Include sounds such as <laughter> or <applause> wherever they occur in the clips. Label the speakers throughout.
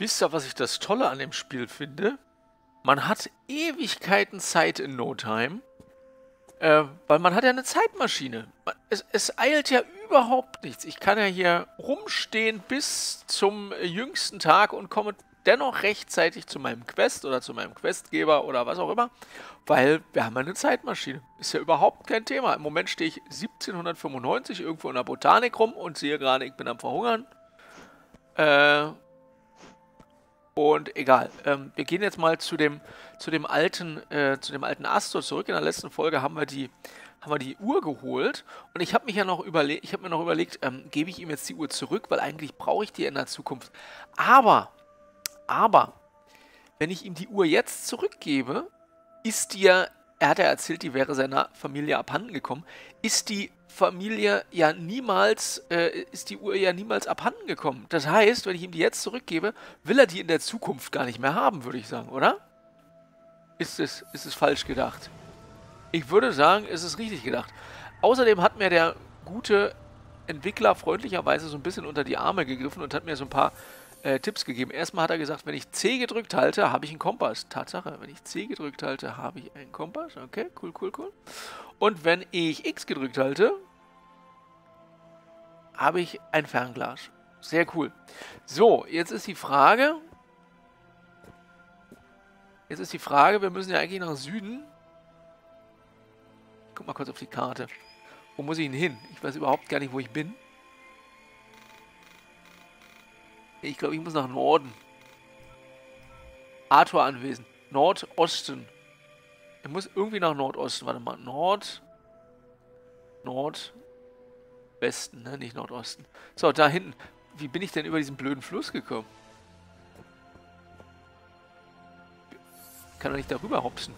Speaker 1: Wisst ihr, was ich das Tolle an dem Spiel finde? Man hat Ewigkeiten Zeit in No Time. Äh, weil man hat ja eine Zeitmaschine. Es, es, eilt ja überhaupt nichts. Ich kann ja hier rumstehen bis zum jüngsten Tag und komme dennoch rechtzeitig zu meinem Quest oder zu meinem Questgeber oder was auch immer, weil wir haben eine Zeitmaschine. Ist ja überhaupt kein Thema. Im Moment stehe ich 1795 irgendwo in der Botanik rum und sehe gerade, ich bin am Verhungern. Äh, und egal. Ähm, wir gehen jetzt mal zu dem, zu dem alten, äh, zu dem alten Astor zurück. In der letzten Folge haben wir die, haben wir die Uhr geholt. Und ich habe mich ja noch überlegt, ich habe mir noch überlegt, ähm, gebe ich ihm jetzt die Uhr zurück, weil eigentlich brauche ich die in der Zukunft. Aber, aber, wenn ich ihm die Uhr jetzt zurückgebe, ist die ja, er hat ja erzählt, die wäre seiner Familie abhanden gekommen, ist die Familie ja niemals, äh, ist die Uhr ja niemals abhanden gekommen. Das heißt, wenn ich ihm die jetzt zurückgebe, will er die in der Zukunft gar nicht mehr haben, würde ich sagen, oder? Ist es, ist es falsch gedacht? Ich würde sagen, es ist richtig gedacht. Außerdem hat mir der gute Entwickler freundlicherweise so ein bisschen unter die Arme gegriffen und hat mir so ein paar äh, Tipps gegeben. Erstmal hat er gesagt, wenn ich C gedrückt halte, habe ich einen Kompass. Tatsache, wenn ich C gedrückt halte, habe ich einen Kompass. Okay, cool, cool, cool. Und wenn ich X gedrückt halte, habe ich ein Fernglas. Sehr cool. So, jetzt ist die Frage... Jetzt ist die Frage, wir müssen ja eigentlich nach Süden. Guck mal kurz auf die Karte. Wo muss ich denn hin? Ich weiß überhaupt gar nicht, wo ich bin. Ich glaube, ich muss nach Norden. Arthur anwesend. Nordosten. Ich muss irgendwie nach Nordosten. Warte mal. Nord. Nordwesten, ne? Nicht Nordosten. So, da hinten. Wie bin ich denn über diesen blöden Fluss gekommen? Kann doch nicht darüber hopsen.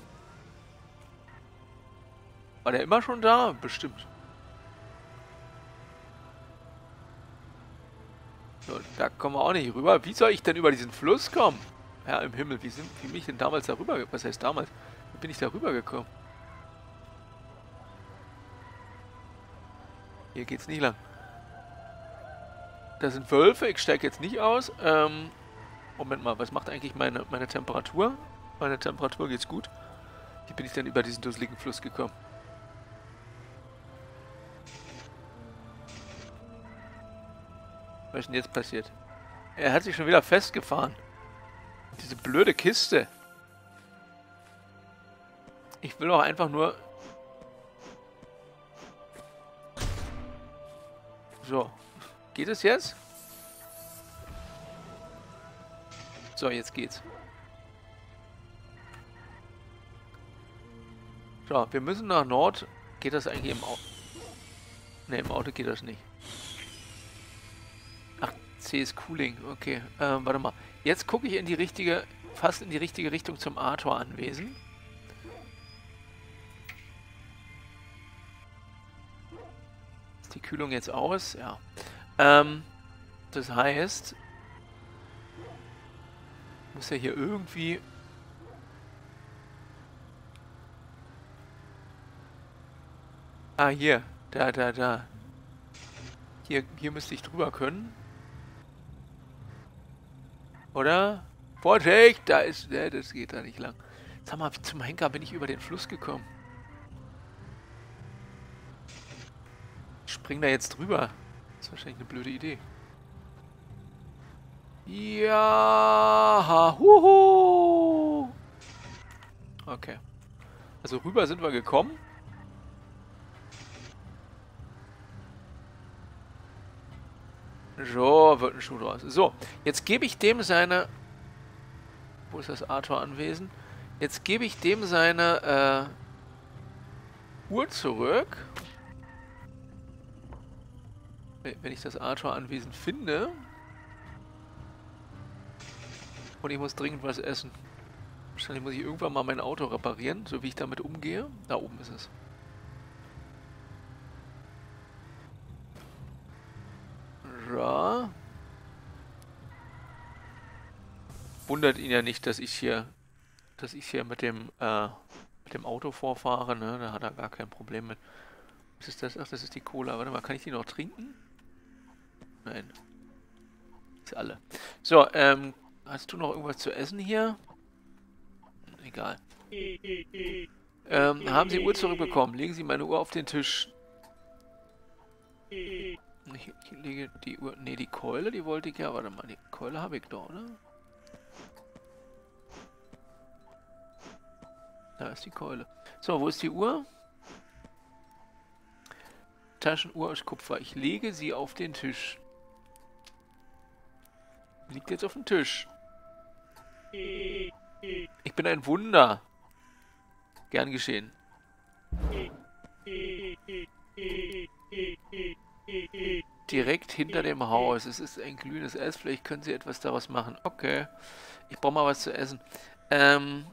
Speaker 1: War der immer schon da? Bestimmt. So, da kommen wir auch nicht rüber. Wie soll ich denn über diesen Fluss kommen? Ja, im Himmel. Wie, sind, wie bin ich denn damals darüber? Was heißt damals? Bin ich darüber gekommen? Hier geht's nicht lang. Da sind Wölfe. Ich steige jetzt nicht aus. Ähm, Moment mal, was macht eigentlich meine, meine Temperatur? Meine Temperatur geht's gut. Wie bin ich denn über diesen dusseligen Fluss gekommen? Was ist denn jetzt passiert? Er hat sich schon wieder festgefahren. Diese blöde Kiste. Will doch einfach nur... So. Geht es jetzt? So, jetzt geht's. So, wir müssen nach Nord. Geht das eigentlich im Auto? Ne, im Auto geht das nicht. C ist Cooling, okay. Ähm, warte mal. Jetzt gucke ich in die richtige, fast in die richtige Richtung zum Arthur-Anwesen. Ist Kühlung jetzt aus? Ja. Ähm, das heißt, muss ja hier irgendwie... Ah, hier. Da, da, da. Hier, hier müsste ich drüber können. Oder? Vorsicht, da ist... Ne, das geht da nicht lang. Sag mal, zum Henker bin ich über den Fluss gekommen. Spring da jetzt drüber. Das ist wahrscheinlich eine blöde Idee. Ja, huhu. Okay. Also rüber sind wir gekommen. So, wird ein Schuh draus. So, jetzt gebe ich dem seine... Wo ist das Arthur-Anwesen? Jetzt gebe ich dem seine äh, Uhr zurück. Wenn ich das Arthur-Anwesen finde. Und ich muss dringend was essen. Wahrscheinlich muss ich irgendwann mal mein Auto reparieren, so wie ich damit umgehe. Da oben ist es. Ja. Wundert ihn ja nicht, dass ich hier, dass ich hier mit dem, äh, mit dem Auto vorfahre, ne? Da hat er gar kein Problem mit. Was ist das? Ach, das ist die Cola. Warte mal, kann ich die noch trinken? Nein. Ist alle. So, ähm, hast du noch irgendwas zu essen hier? Egal. Ähm, haben Sie Uhr zurückbekommen? Legen Sie meine Uhr auf den Tisch. Ich, lege die Uhr... Ne, die Keule, die wollte ich ja... Warte mal, die Keule habe ich doch, oder? Da ist die Keule. So, wo ist die Uhr? Taschenuhr aus Kupfer. Ich lege sie auf den Tisch. Liegt jetzt auf dem Tisch. Ich bin ein Wunder. Gern geschehen. Direkt hinter dem Haus. Es ist ein glühendes Eis. Vielleicht können Sie etwas daraus machen. Okay. Ich brauche mal was zu essen. Ähm.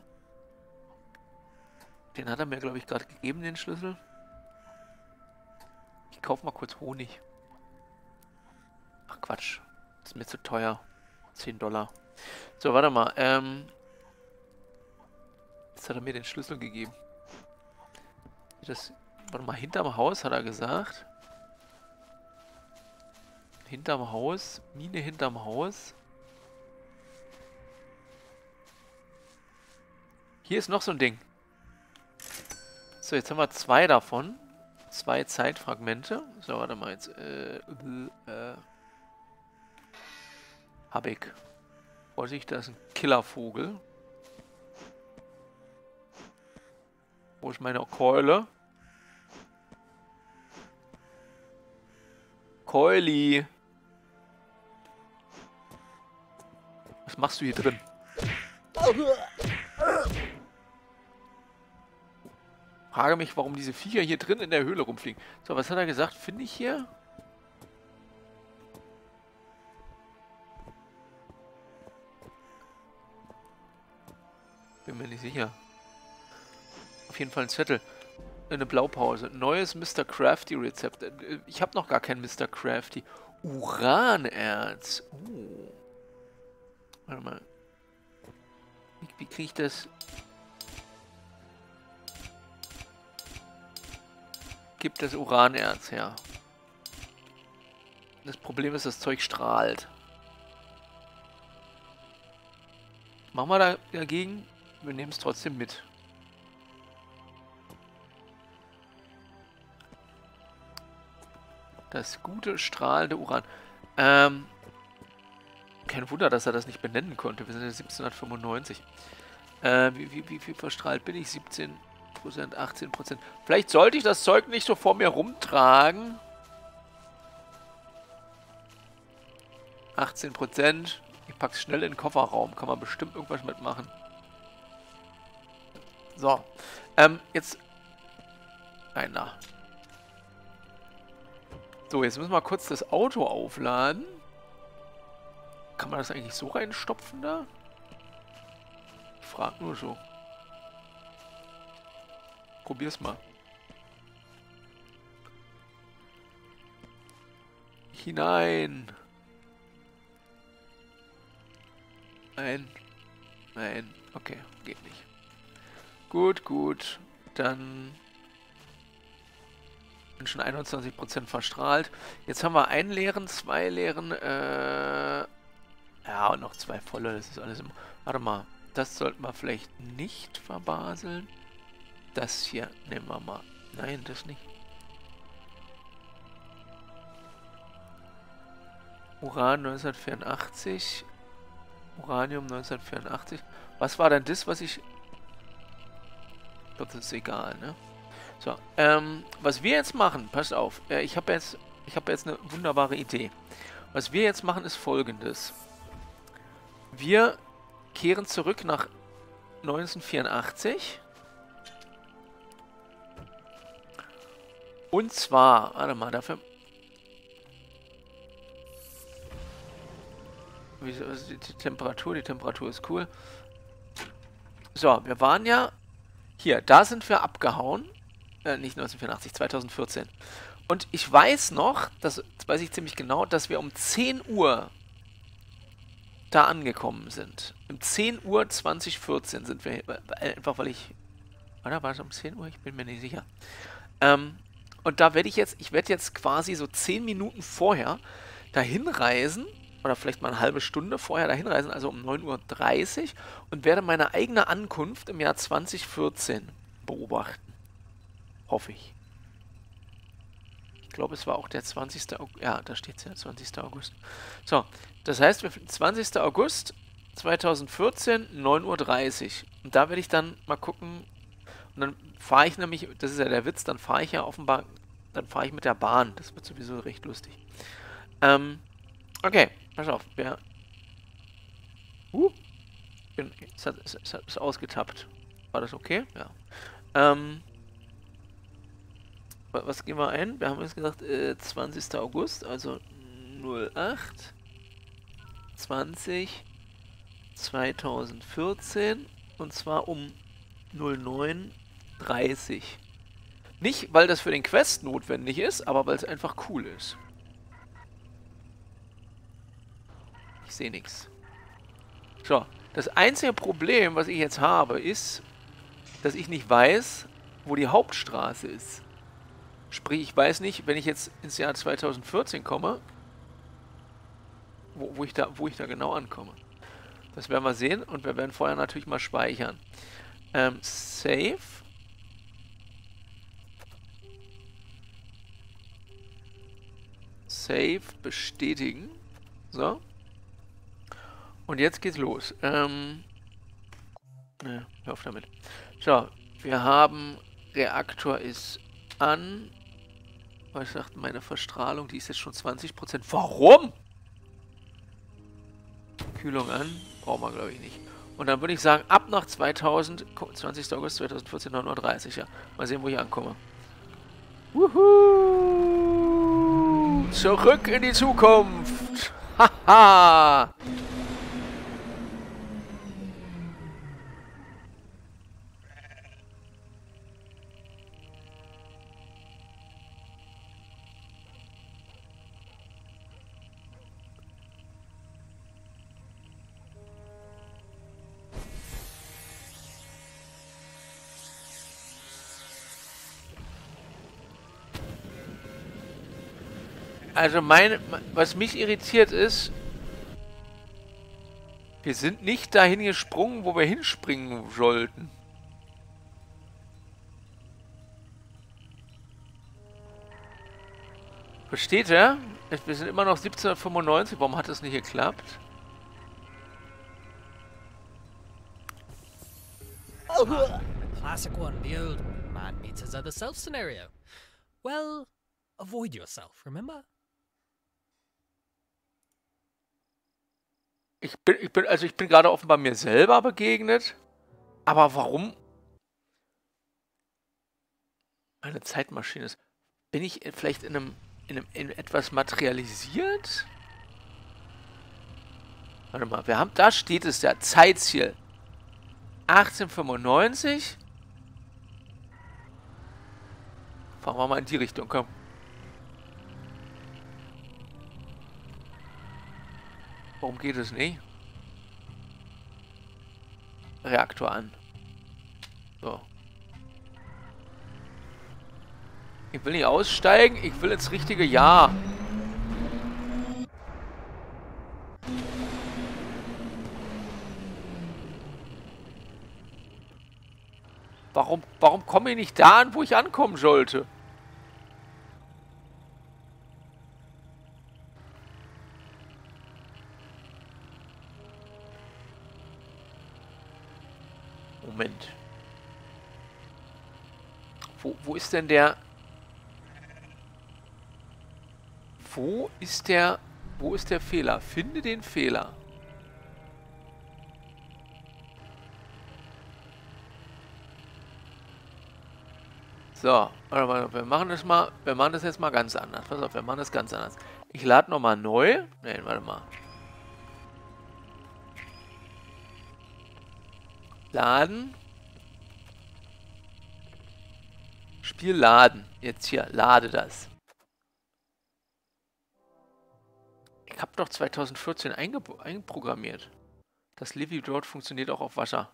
Speaker 1: Den hat er mir, glaube ich, gerade gegeben, den Schlüssel. Ich kaufe mal kurz Honig. Ach Quatsch. Das ist mir zu teuer. 10 Dollar. So, warte mal. Ähm. Jetzt hat er mir den Schlüssel gegeben. Das. Warte mal, hinterm Haus hat er gesagt. Hinterm Haus. Mine hinterm Haus. Hier ist noch so ein Ding. So, jetzt haben wir zwei davon. Zwei Zeitfragmente. So, warte mal jetzt. Äh, äh, hab ich. Vorsicht, da ist ein Killervogel. Wo ist meine Keule? Keuli. Was machst du hier drin? Frage mich, warum diese Viecher hier drin in der Höhle rumfliegen. So, was hat er gesagt? Finde ich hier? Mir nicht sicher. Auf jeden Fall ein Zettel. Eine Blaupause. Neues Mr. Crafty Rezept. Ich habe noch gar kein Mr. Crafty. Uranerz. Oh. Warte mal. Wie, wie kriege ich das? Gibt das Uranerz her. Das Problem ist, das Zeug strahlt. Machen wir da dagegen wir nehmen es trotzdem mit. Das gute, strahlende Uran. Ähm, kein Wunder, dass er das nicht benennen konnte. Wir sind in 1795. Äh, wie, wie, wie viel verstrahlt bin ich? 17%, 18%. Vielleicht sollte ich das Zeug nicht so vor mir rumtragen. 18%. Ich pack's schnell in den Kofferraum. Kann man bestimmt irgendwas mitmachen. So. Ähm, jetzt... Einer. So, jetzt müssen wir kurz das Auto aufladen. Kann man das eigentlich so reinstopfen da? Ich frag nur so. Probier's mal. Hinein. Nein. Nein. Okay, geht nicht. Gut, gut. Dann bin schon 21% verstrahlt. Jetzt haben wir einen leeren, zwei leeren, äh... Ja, und noch zwei volle. Das ist alles im... Warte mal. Das sollten wir vielleicht nicht verbaseln. Das hier nehmen wir mal. Nein, das nicht. Uran 1984. Uranium 1984. Was war denn das, was ich das ist egal, ne? So, ähm, was wir jetzt machen, passt auf, äh, ich habe jetzt, ich habe jetzt eine wunderbare Idee. Was wir jetzt machen, ist folgendes. Wir kehren zurück nach 1984. Und zwar, warte mal, dafür... Wie, die Temperatur, die Temperatur ist cool. So, wir waren ja hier, da sind wir abgehauen. Äh, nicht 1984, 2014. Und ich weiß noch, das weiß ich ziemlich genau, dass wir um 10 Uhr da angekommen sind. Um 10 Uhr 2014 sind wir, einfach weil ich, oder war es um 10 Uhr? Ich bin mir nicht sicher. Ähm, und da werde ich jetzt, ich werde jetzt quasi so 10 Minuten vorher dahin reisen oder vielleicht mal eine halbe Stunde vorher dahin reisen, also um 9.30 Uhr und werde meine eigene Ankunft im Jahr 2014 beobachten. Hoffe ich. Ich glaube, es war auch der 20. August. Ja, da steht es ja, 20. August. So, das heißt, 20. August 2014, 9.30 Uhr. Und da werde ich dann mal gucken. Und dann fahre ich nämlich, das ist ja der Witz, dann fahre ich ja offenbar, dann fahre ich mit der Bahn. Das wird sowieso recht lustig. Ähm, okay, pass auf. Wer. Uh, bin, es, hat, es, es ist ausgetappt. War das okay? Ja. Ähm, was gehen wir ein? Wir haben jetzt gesagt, äh, 20. August, also 08 20 2014 und zwar um 09.30 Nicht, weil das für den Quest notwendig ist, aber weil es einfach cool ist. Ich sehe nichts. So, das einzige Problem, was ich jetzt habe, ist, dass ich nicht weiß, wo die Hauptstraße ist. Sprich, ich weiß nicht, wenn ich jetzt ins Jahr 2014 komme, wo, wo, ich, da, wo ich da genau ankomme. Das werden wir sehen und wir werden vorher natürlich mal speichern. Ähm, save. Save bestätigen. So. Und jetzt geht's los. Ähm, ne, hör auf damit. So, wir haben Reaktor ist an. Was sagt meine Verstrahlung? Die ist jetzt schon 20%. Warum? Kühlung an. Brauchen wir, glaube ich, nicht. Und dann würde ich sagen, ab nach 2000, 20. August 2014, 9.30 Uhr, ja. Mal sehen, wo ich ankomme. Wuhu! Zurück in die Zukunft! Haha! Also mein, was mich irritiert ist, wir sind nicht dahin gesprungen, wo wir hinspringen sollten. Versteht ihr? Wir sind immer noch 1795. Warum hat das nicht geklappt?
Speaker 2: Oh, classic one, the old man meets his other self scenario. Well, avoid yourself, remember?
Speaker 1: Ich bin, ich bin, also ich bin gerade offenbar mir selber begegnet. Aber warum? Meine Zeitmaschine ist. Bin ich vielleicht in einem, in einem in etwas materialisiert? Warte mal, wir haben, da steht es ja, Zeitziel. 1895. Fahren wir mal in die Richtung, komm. Warum geht es nicht? Reaktor an. So. Ich will nicht aussteigen, ich will ins richtige Jahr. Warum, warum komme ich nicht da an, wo ich ankommen sollte? Moment. Wo, ist denn der... Wo ist der... Wo ist der Fehler? Finde den Fehler. So, warte mal, wir machen das mal, wir machen das jetzt mal ganz anders. Pass auf, wir machen das ganz anders. Ich lade nochmal neu. Ne, warte mal. Laden. Spiel laden. Jetzt hier, lade das. Ich habe doch 2014 eingeprogrammiert. Das Livy dort funktioniert auch auf Wasser.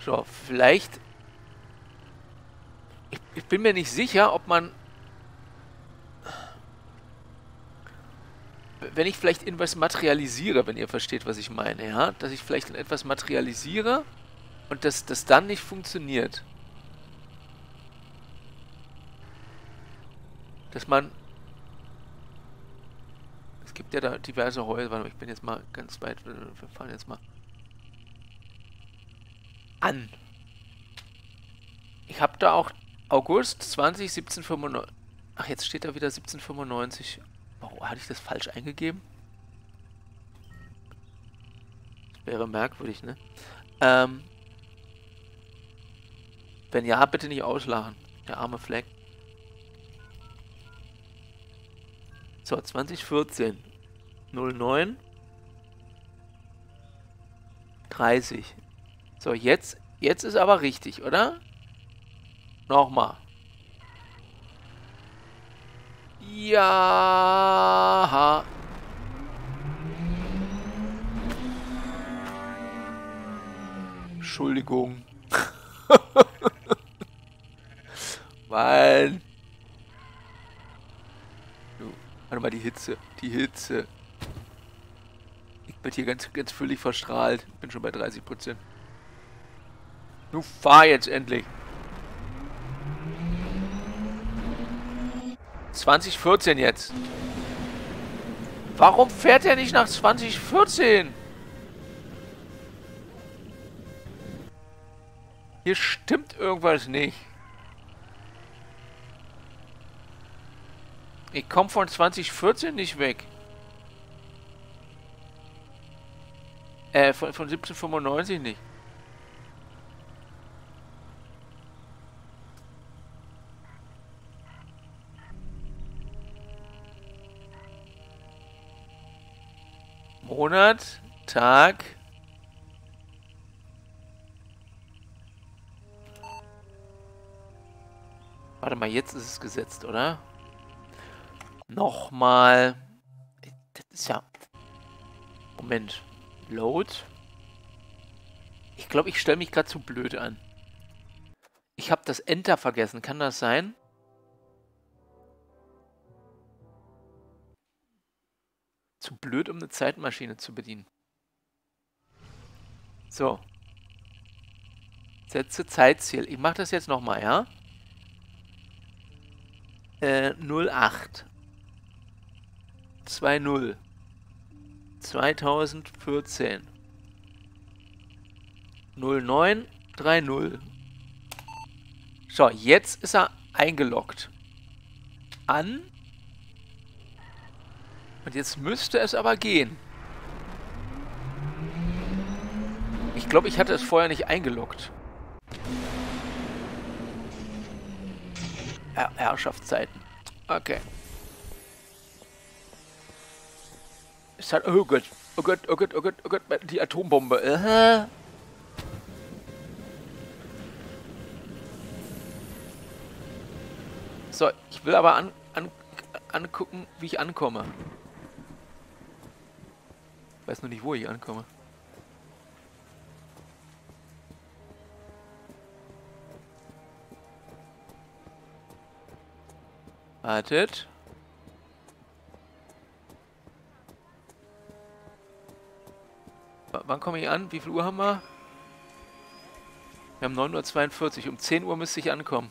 Speaker 1: So, vielleicht ich bin mir nicht sicher, ob man wenn ich vielleicht etwas materialisiere, wenn ihr versteht, was ich meine, ja, dass ich vielleicht etwas materialisiere und dass das dann nicht funktioniert. Dass man es gibt ja da diverse Häuser, warte mal, ich bin jetzt mal ganz weit, wir fahren jetzt mal an. Ich habe da auch August 20, 1795. Ach, jetzt steht da wieder 1795. Warum hatte ich das falsch eingegeben? Das wäre merkwürdig, ne? Ähm. Wenn ja, bitte nicht auslachen. Der arme Fleck. So, 2014. 09. 30. So, jetzt, jetzt ist aber richtig, oder? Nochmal. Ja. Entschuldigung. <laughs> Mann. Warte mal, die Hitze. Die Hitze. Ich bin hier ganz, ganz völlig verstrahlt. Bin schon bei 30 Prozent. Du fahr jetzt endlich. 2014 jetzt. Warum fährt er nicht nach 2014? Hier stimmt irgendwas nicht. Ich komme von 2014 nicht weg. Äh, von, von 1795 nicht. Monat, Tag. Warte mal, jetzt ist es gesetzt, oder? Nochmal. Das ist ja... Moment. Load. Ich glaube, ich stelle mich gerade zu blöd an. Ich habe das Enter vergessen. Kann das sein? Blöd, um eine Zeitmaschine zu bedienen. So. Setze Zeitziel. Ich mache das jetzt nochmal, ja? Äh, 08. 20 2014 0930 So, jetzt ist er eingeloggt. An. Und jetzt müsste es aber gehen. Ich glaube, ich hatte es vorher nicht eingeloggt. Her Herrschaftszeiten. Okay. Ist halt, oh Gott, oh Gott, oh Gott, oh Gott, oh Gott, die Atombombe. Äh. So, ich will aber an, an, angucken, wie ich ankomme. Weiß nur nicht, wo ich ankomme. Wartet. wann komme ich an? Wie viel Uhr haben wir? Wir haben 9.42 Uhr. Um 10 Uhr müsste ich ankommen.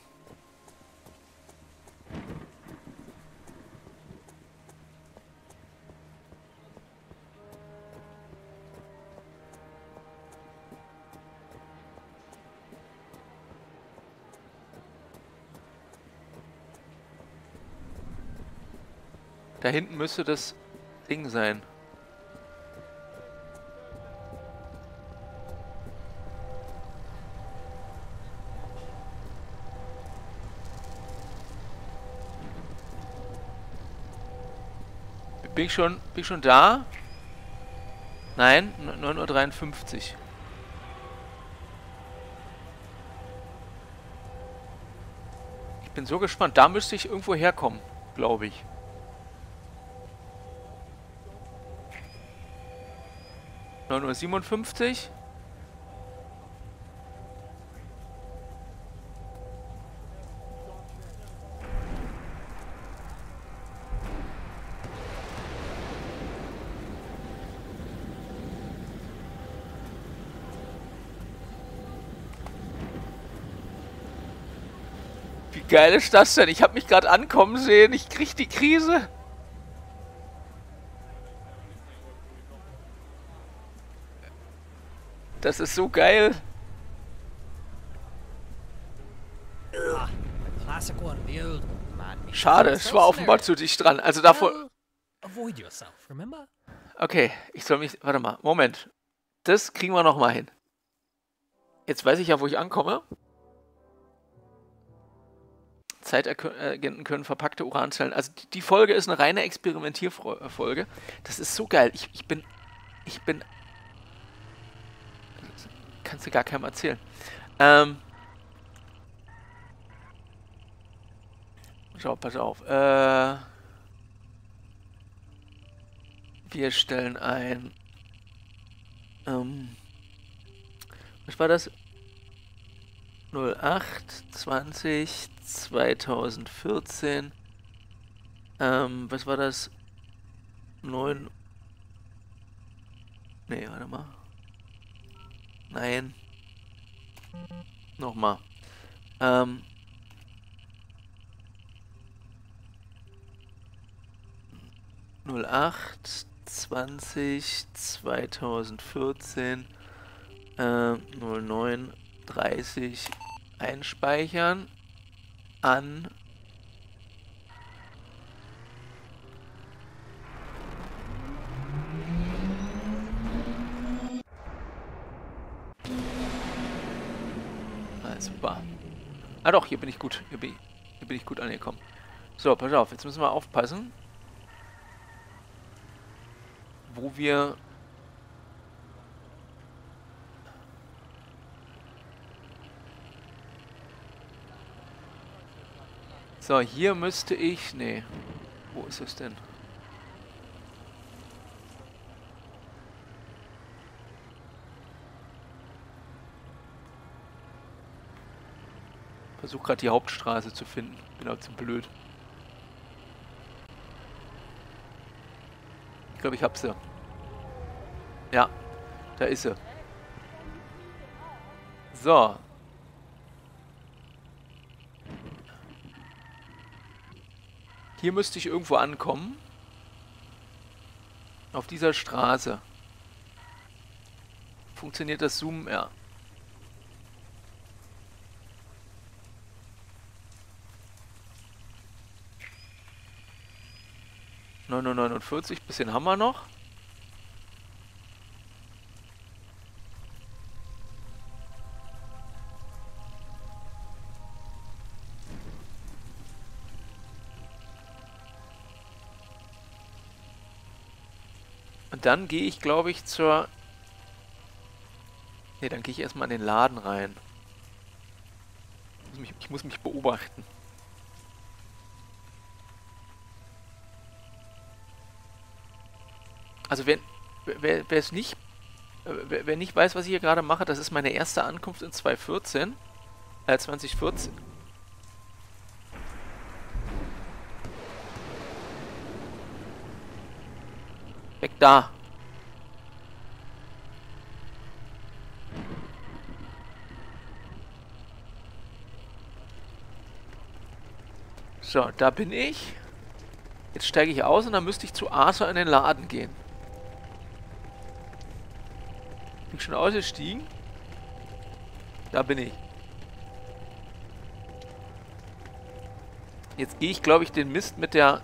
Speaker 1: Hinten müsste das Ding sein. Bin ich schon, bin ich schon da? Nein, 9.53 Uhr. Ich bin so gespannt. Da müsste ich irgendwo herkommen, glaube ich. 9.57 Uhr. Wie geil ist das denn? Ich habe mich gerade ankommen sehen. Ich krieg die Krise. Das ist so geil. Schade, es war offenbar zu dicht dran. Also davor... Okay, ich soll mich... Warte mal, Moment. Das kriegen wir noch mal hin. Jetzt weiß ich ja, wo ich ankomme. Zeitagenten können verpackte Uranzellen... Also die, die Folge ist eine reine Experimentierfolge. Das ist so geil. Ich, ich bin... Ich bin... Kannst du gar keinem erzählen. Ähm... Schau, pass auf. Äh... Wir stellen ein. Ähm, was war das? 08 20 2014. Ähm, was war das? 9. Nee, warte mal. Nein. Nochmal. Ähm. null acht 20 2014 äh, 09 30 einspeichern an super. Ah doch, hier bin ich gut. Hier bin ich, hier bin ich gut angekommen. So, pass auf, jetzt müssen wir aufpassen wo wir So, hier müsste ich... Nee. Wo ist es denn? Versuche gerade die Hauptstraße zu finden. Bin auch zu blöd. Ich glaube, ich hab sie. Ja, da ist sie. So. Hier müsste ich irgendwo ankommen. Auf dieser Straße. Funktioniert das Zoom? Ja. Neun Uhr neunundvierzig, bisschen haben wir noch. Und dann gehe ich, glaube ich, zur... Ne, dann gehe ich erstmal in den Laden rein. Ich muss mich, ich muss mich beobachten. Also wenn, wer, wer es nicht, wer, wer nicht weiß, was ich hier gerade mache, das ist meine erste Ankunft in 2014, äh 2014. Weg da. So, da bin ich. Jetzt steige ich aus und dann müsste ich zu Arthur in den Laden gehen. Schon ausgestiegen. Da bin ich. Jetzt gehe ich, glaube ich, den Mist mit der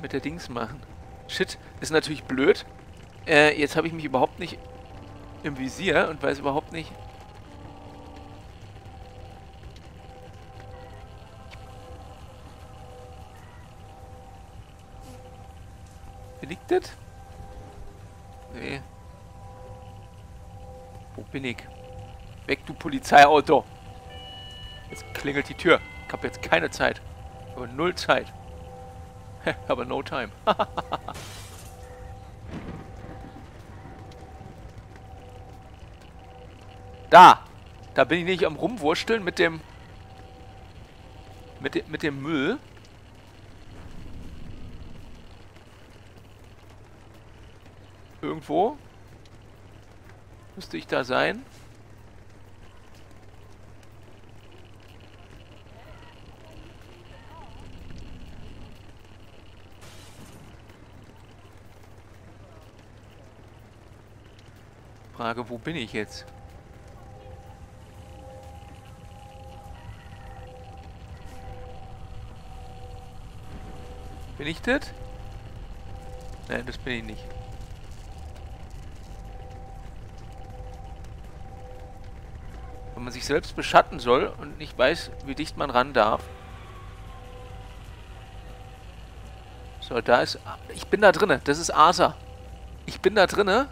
Speaker 1: mit der Dings machen. Shit, ist natürlich blöd. Äh, jetzt habe ich mich überhaupt nicht im Visier und weiß überhaupt nicht... Wie liegt das? Bin ich? Weg, du Polizeiauto! Jetzt klingelt die Tür. Ich habe jetzt keine Zeit. Aber null Zeit. <laughs> Aber no time. <laughs> da! Da bin ich nicht am rumwursteln mit dem... Mit dem, mit dem Müll. Irgendwo. Müsste ich da sein? Frage, wo bin ich jetzt? Bin ich das? Nein, das bin ich nicht. Wenn man sich selbst beschatten soll und nicht weiß, wie dicht man ran darf. So, da ist... Ich bin da drinne. Das ist Asa. Ich bin da drinne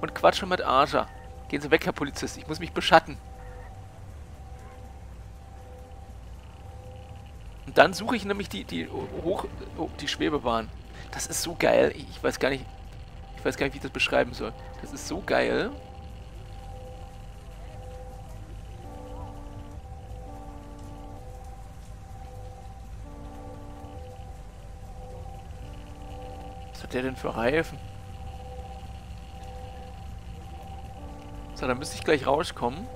Speaker 1: und quatsche mit Asa. Gehen Sie weg, Herr Polizist. Ich muss mich beschatten. Und dann suche ich nämlich die, die hoch, oh, die Schwebebahn. Das ist so geil. Ich weiß gar nicht, ich weiß gar nicht, wie ich das beschreiben soll. Das ist so geil. Der denn für Reifen? So, dann müsste ich gleich rauskommen.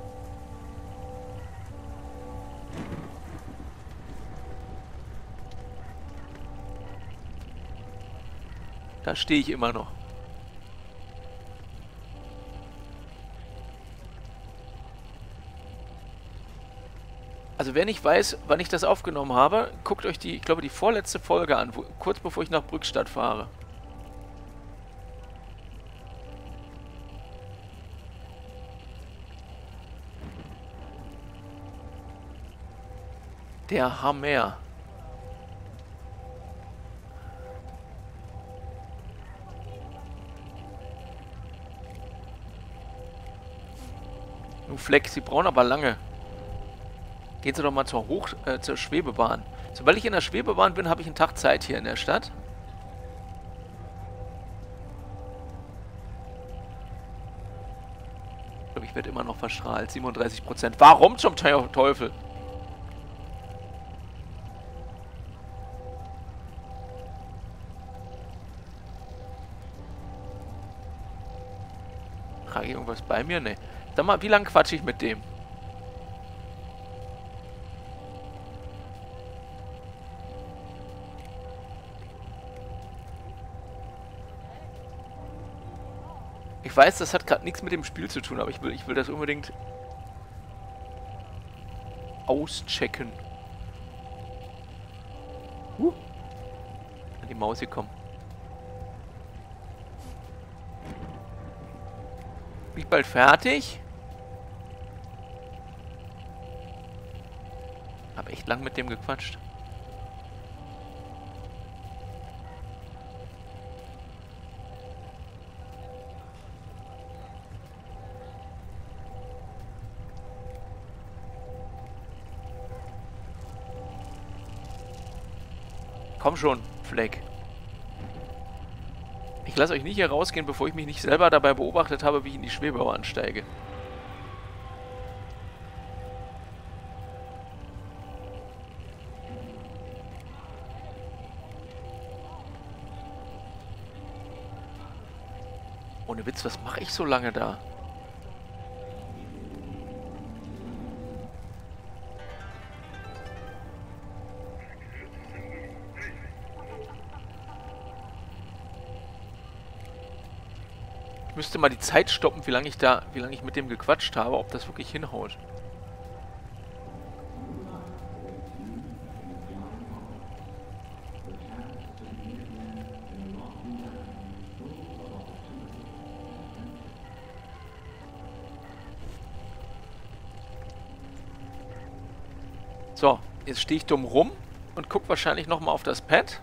Speaker 1: Da stehe ich immer noch. Also wer nicht weiß, wann ich das aufgenommen habe, guckt euch die, ich glaube, die vorletzte Folge an, wo, kurz bevor ich nach Brückstadt fahre. Der Hammer. Du Fleck, Sie brauchen aber lange. Gehen Sie doch mal zur Hoch äh, zur Schwebebahn. Sobald ich in der Schwebebahn bin, habe ich einen Tag Zeit hier in der Stadt. Ich werde immer noch verstrahlt. 37%. Warum zum Teufel? Irgendwas bei mir? Ne. Sag mal, wie lange quatsche ich mit dem? Ich weiß, das hat gerade nichts mit dem Spiel zu tun, aber ich will, ich will das unbedingt auschecken. Uh, an die Maus gekommen. Ich bald fertig? Hab echt lang mit dem gequatscht. Komm schon, Fleck. Ich lasse euch nicht hier rausgehen, bevor ich mich nicht selber dabei beobachtet habe, wie ich in die Schwebebahn steige. Ohne Witz, was mache ich so lange da? Müsste mal die Zeit stoppen, wie lange ich da, wie lange ich mit dem gequatscht habe, ob das wirklich hinhaut. So, jetzt stehe ich dumm rum und gucke wahrscheinlich nochmal auf das Pad.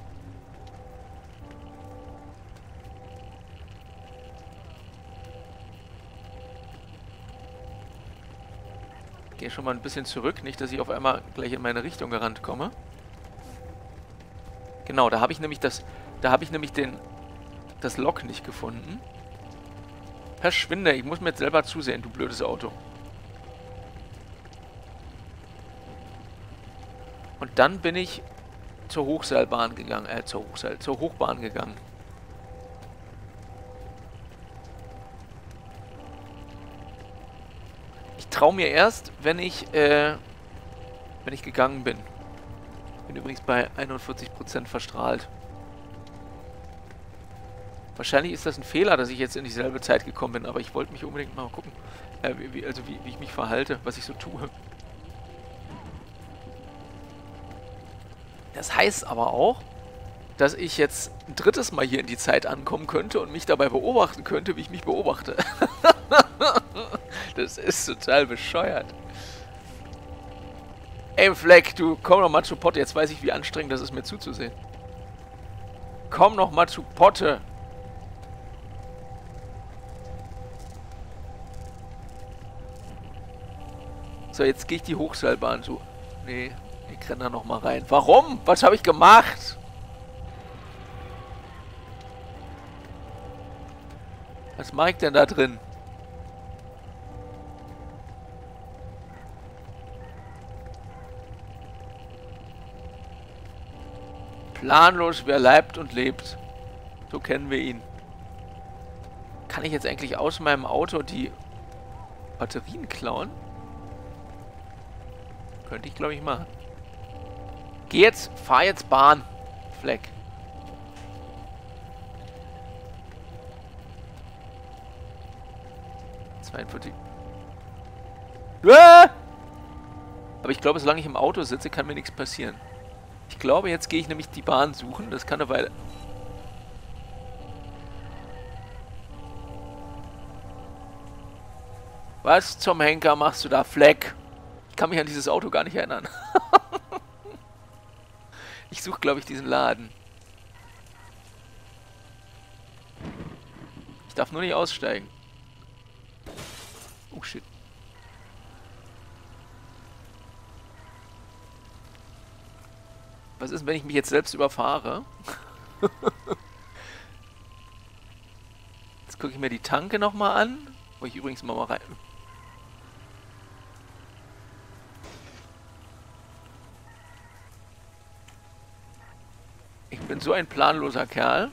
Speaker 1: Schon mal ein bisschen zurück, nicht, dass ich auf einmal gleich in meine Richtung gerannt komme. Genau, da habe ich nämlich das, da habe ich nämlich den, das Lok nicht gefunden. Verschwinde, ich muss mir jetzt selber zusehen, du blödes Auto. Und dann bin ich zur Hochseilbahn gegangen, äh, zur Hochseil, zur Hochbahn gegangen. Traue mir erst, wenn ich, äh, wenn ich gegangen bin. Bin übrigens bei 41% verstrahlt. Wahrscheinlich ist das ein Fehler, dass ich jetzt in dieselbe Zeit gekommen bin, aber ich wollte mich unbedingt mal gucken, äh, wie, also wie, wie ich mich verhalte, was ich so tue. Das heißt aber auch, dass ich jetzt ein drittes Mal hier in die Zeit ankommen könnte und mich dabei beobachten könnte, wie ich mich beobachte. <laughs> <laughs> das ist total bescheuert. Ey, Fleck, du komm noch mal zu Potte. Jetzt weiß ich, wie anstrengend das ist, mir zuzusehen. Komm noch mal zu Potte. So, jetzt gehe ich die Hochseilbahn so. Nee, ich renne da noch mal rein. Warum? Was habe ich gemacht? Was mache ich denn da drin? Planlos, wer leibt und lebt. So kennen wir ihn. Kann ich jetzt eigentlich aus meinem Auto die Batterien klauen? Könnte ich, glaube ich, machen. Geh jetzt, fahr jetzt Bahn. Fleck. Ah! Aber ich glaube, solange ich im Auto sitze, kann mir nichts passieren. Ich glaube, jetzt gehe ich nämlich die Bahn suchen. Das kann eine Weile... Was zum Henker machst du da, Fleck? Ich kann mich an dieses Auto gar nicht erinnern. <laughs> ich suche, glaube ich, diesen Laden. Ich darf nur nicht aussteigen. Oh, shit. Was ist, wenn ich mich jetzt selbst überfahre? <laughs> jetzt gucke ich mir die Tanke nochmal an. Wo ich übrigens mal, mal rein... Ich bin so ein planloser Kerl.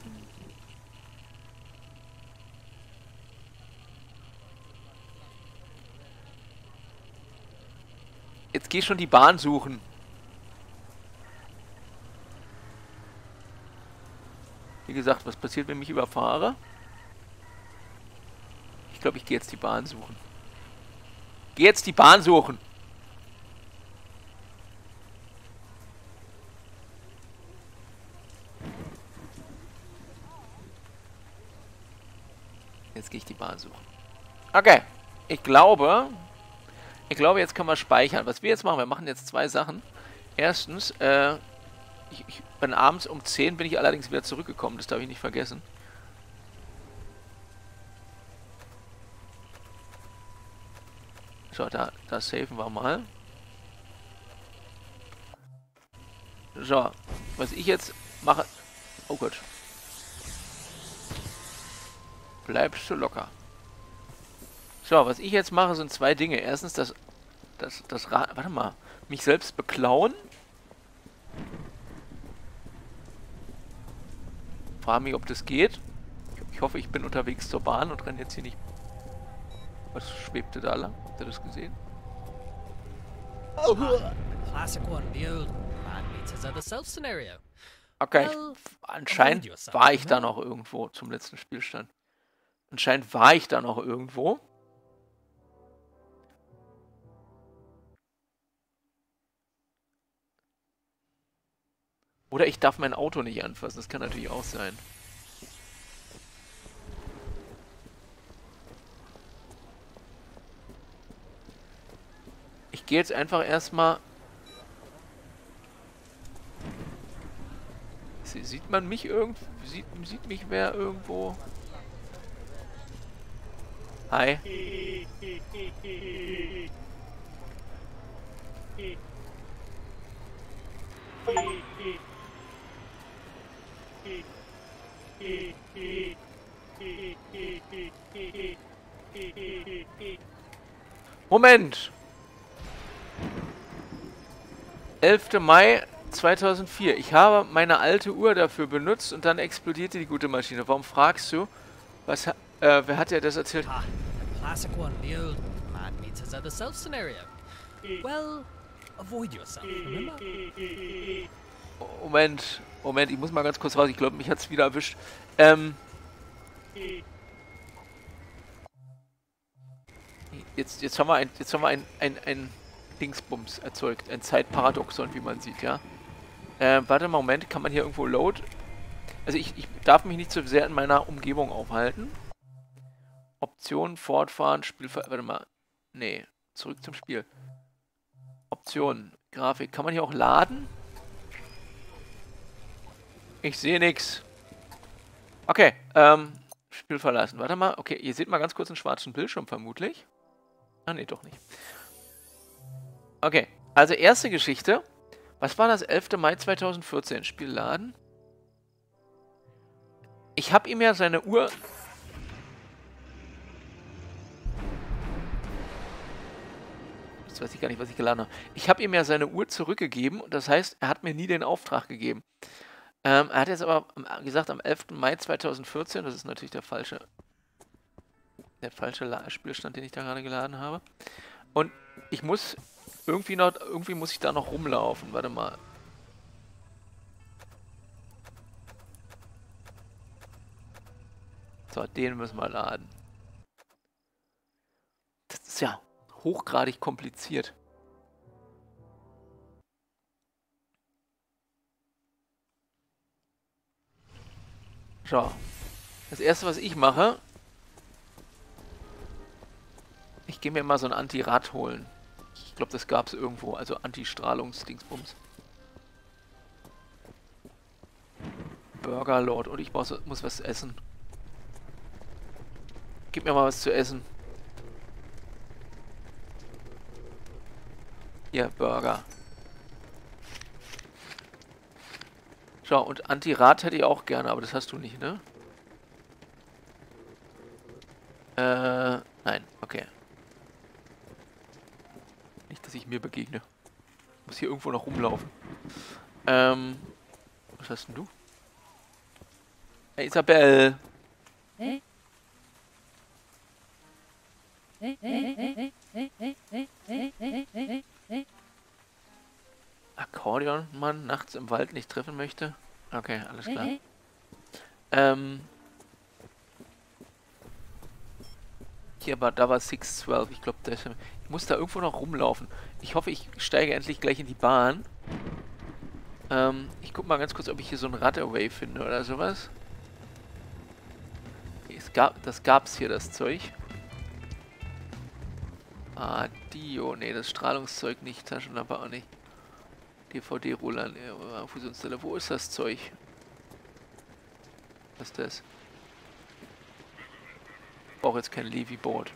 Speaker 1: Jetzt geh schon die Bahn suchen. Wie gesagt, was passiert, wenn ich überfahre? Ich glaube, ich gehe jetzt die Bahn suchen. Geh jetzt die Bahn suchen. Jetzt gehe ich die Bahn suchen. Okay. Ich glaube, ich glaube, jetzt können wir speichern. Was wir jetzt machen, wir machen jetzt zwei Sachen. Erstens, äh, ich, ich bin abends um 10 bin ich allerdings wieder zurückgekommen, das darf ich nicht vergessen. So, da, da saven wir mal. So, was ich jetzt mache... Oh Gott. Bleibst du locker. So, was ich jetzt mache, sind zwei Dinge. Erstens das... Das, das Rad... Warte mal. Mich selbst beklauen. Frage mich, ob das geht. Ich hoffe, ich bin unterwegs zur Bahn und renne jetzt hier nicht... Was schwebte da lang? Habt ihr das gesehen? Okay, anscheinend war ich da noch irgendwo zum letzten Spielstand. Anscheinend war ich da noch irgendwo. Oder ich darf mein Auto nicht anfassen. Das kann natürlich auch sein. Ich gehe jetzt einfach erstmal... Sieht man mich irgendwo? Sieht, sieht mich wer irgendwo? Hi. <laughs> Moment! 11. Mai 2004. Ich habe meine alte Uhr dafür benutzt und dann explodierte die gute Maschine. Warum fragst du? Was, äh, wer hat dir das erzählt? Ah, classic one, the old man meets his other self scenario. Well, avoid yourself, remember? Moment, Moment, ich muss mal ganz kurz raus. Ich glaube, mich hat es wieder erwischt. Ähm, Jetzt, jetzt haben wir ein, jetzt haben wir ein, ein, ein Dingsbums erzeugt, ein Zeitparadoxon, wie man sieht, ja. Äh, warte, Moment, kann man hier irgendwo Load? Also ich, ich darf mich nicht zu sehr in meiner Umgebung aufhalten. Optionen, fortfahren, Spielver... Warte mal. Nee, zurück zum Spiel. Optionen, Grafik. Kann man hier auch laden? Ich sehe nichts. Okay, ähm, Spiel verlassen. Warte mal, okay, ihr seht mal ganz kurz einen schwarzen Bildschirm vermutlich. Ah, nee, doch nicht. Okay, also erste Geschichte. Was war das? 11. Mai 2014. Spiel laden. Ich habe ihm ja seine Uhr... Jetzt weiß ich gar nicht, was ich geladen habe. Ich habe ihm ja seine Uhr zurückgegeben. Das heißt, er hat mir nie den Auftrag gegeben. Ähm, er hat jetzt aber gesagt, am 11. Mai 2014, das ist natürlich der falsche, der falsche Spielstand, den ich da gerade geladen habe. Und ich muss irgendwie noch, irgendwie muss ich da noch rumlaufen. Warte mal. So, den müssen wir laden. Das ist ja hochgradig kompliziert. So. Das erste, was ich mache, ich gehe mir mal so ein Anti-Rad holen. Ich glaube, das gab es irgendwo, also Anti-Strahlungs-Dingsbums. Burger Lord und ich muss, muss was essen. Gib mir mal was zu essen. Ja, Burger. Schau, und Anti-Rad hätte ich auch gerne, aber das hast du nicht, ne? Äh, nein, okay. Nicht, dass ich mir begegne. Muss hier irgendwo noch rumlaufen. Ähm, was hast denn du? Hey, Isabel! Hey. Akkordeonmann nachts im Wald nicht treffen möchte? Okay, alles klar. Ähm. Hier war, da war 612. Ich glaube, ich muss da irgendwo noch rumlaufen. Ich hoffe, ich steige endlich gleich in die Bahn. Ähm, ich guck mal ganz kurz, ob ich hier so ein Radaway finde oder sowas. Es gab, das gab's hier, das Zeug. Ah, Dio. Nee, das Strahlungszeug nicht. Taschenlampe auch nicht. DVD-Roller, Fusionszelle. Wo ist das Zeug? Was ist das? Ich brauche jetzt kein Levi-Board.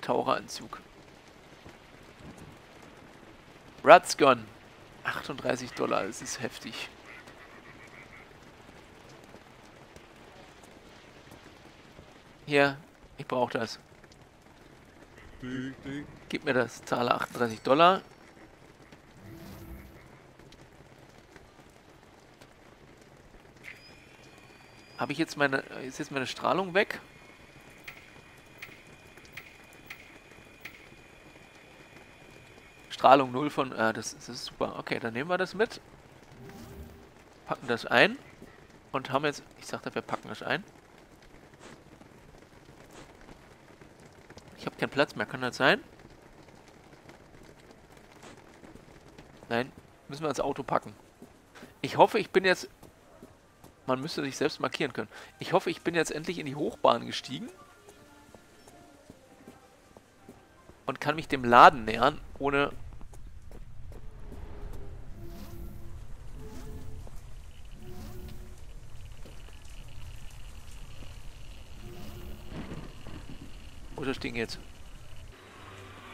Speaker 1: Taucheranzug. Ratsgun. 38 Dollar, das ist heftig. Hier, ich brauche das. Gib mir das, zahle 38 Dollar. Habe ich jetzt meine... Ist jetzt meine Strahlung weg? Strahlung 0 von... Ah, das, das ist super. Okay, dann nehmen wir das mit. Packen das ein. Und haben jetzt... Ich sagte, wir packen das ein. Ich habe keinen Platz mehr. Kann das sein? Nein. Müssen wir ins Auto packen. Ich hoffe, ich bin jetzt man müsste sich selbst markieren können. Ich hoffe, ich bin jetzt endlich in die Hochbahn gestiegen. Und kann mich dem Laden nähern, ohne... Wo ist das Ding jetzt?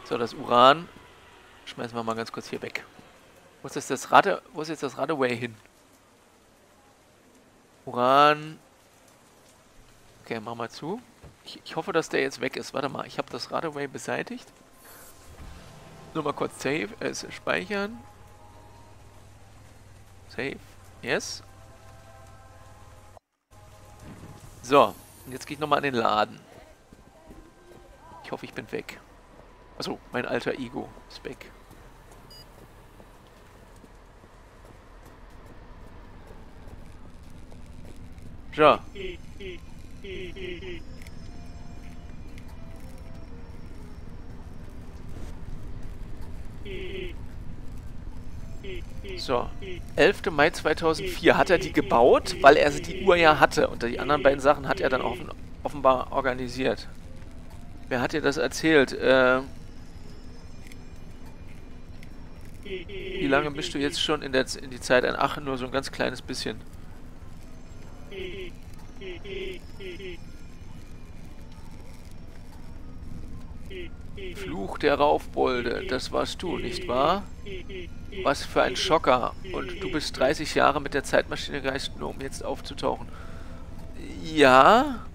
Speaker 1: So, das Uran schmeißen wir mal ganz kurz hier weg. Wo ist, das, Rade, wo ist jetzt das Radaway hin? Uran. Okay, mach mal zu. Ich, ich, hoffe, dass der jetzt weg ist. Warte mal, ich habe das Radaway beseitigt. Nur mal kurz save, äh, speichern. Save. Yes. So, jetzt gehe ich nochmal an den Laden. Ich hoffe, ich bin weg. Achso, mein alter Ego ist weg. Ja. So, 11. Mai 2004 hat er die gebaut, weil er die Uhr ja hatte. Und die anderen beiden Sachen hat er dann offen, offenbar organisiert. Wer hat dir das erzählt? Äh, wie lange bist du jetzt schon in, der, in die Zeit ein? Ach, nur so ein ganz kleines bisschen. Fluch der Raufbolde, das warst du, nicht wahr? Was für ein Schocker. Und du bist 30 Jahre mit der Zeitmaschine gereist, nur um jetzt aufzutauchen. Ja?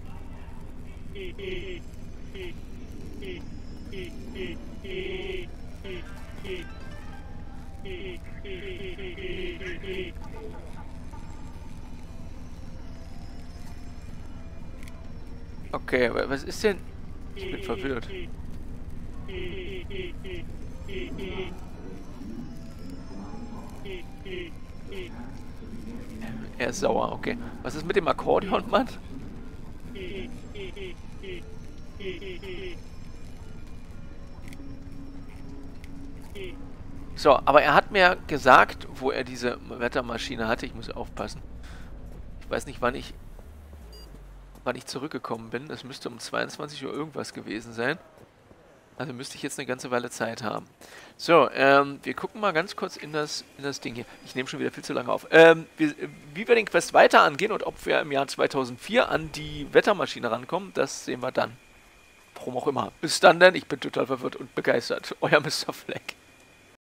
Speaker 1: Okay, was ist denn? Ich bin verwirrt. Er ist sauer, okay. Was ist mit dem Akkordeon, Mann? So, aber er hat mir gesagt, wo er diese Wettermaschine hatte. Ich muss aufpassen. Ich weiß nicht, wann ich wann ich zurückgekommen bin. Das müsste um 22 Uhr irgendwas gewesen sein. Also müsste ich jetzt eine ganze Weile Zeit haben. So, ähm, wir gucken mal ganz kurz in das, in das Ding hier. Ich nehme schon wieder viel zu lange auf. Ähm, wir, wie wir den Quest weiter angehen und ob wir im Jahr 2004 an die Wettermaschine rankommen, das sehen wir dann. Warum auch immer. Bis dann denn, ich bin total verwirrt und begeistert. Euer Mr. Fleck.